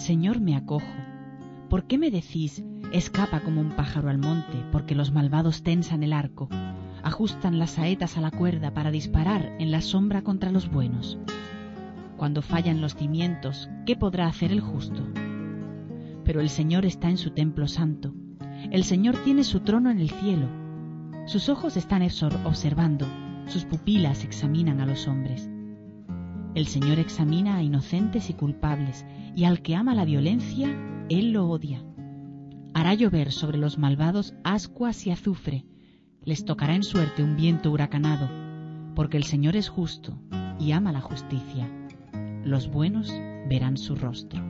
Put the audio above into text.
Señor me acojo. ¿Por qué me decís, escapa como un pájaro al monte, porque los malvados tensan el arco, ajustan las saetas a la cuerda para disparar en la sombra contra los buenos? Cuando fallan los cimientos, ¿qué podrá hacer el justo? Pero el Señor está en su templo santo. El Señor tiene su trono en el cielo. Sus ojos están observando, sus pupilas examinan a los hombres. El Señor examina a inocentes y culpables, y al que ama la violencia, Él lo odia. Hará llover sobre los malvados ascuas y azufre, les tocará en suerte un viento huracanado, porque el Señor es justo y ama la justicia. Los buenos verán su rostro.